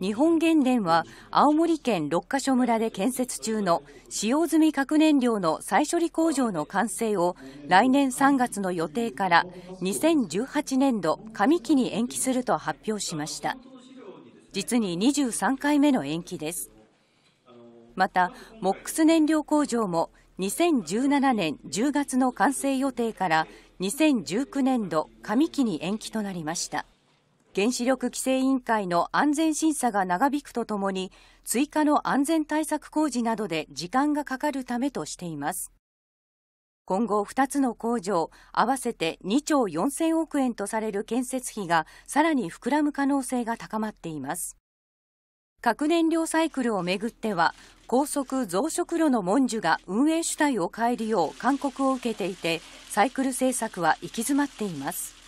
日本原電は青森県六ヶ所村で建設中の使用済み核燃料の再処理工場の完成を来年3月の予定から2018年度上期に延期すると発表しました。実に23回目の延期です。またモックス燃料工場も2017年10月の完成予定から2019年度上期に延期となりました。原子力規制委員会の安全審査が長引くとともに追加の安全対策工事などで時間がかかるためとしています。今後2つの工場合わせて2兆4000億円とされる建設費がさらに膨らむ可能性が高まっています。核燃料サイクルをめぐっては高速増殖炉の文殊が運営主体を変えるよう勧告を受けていてサイクル政策は行き詰まっています。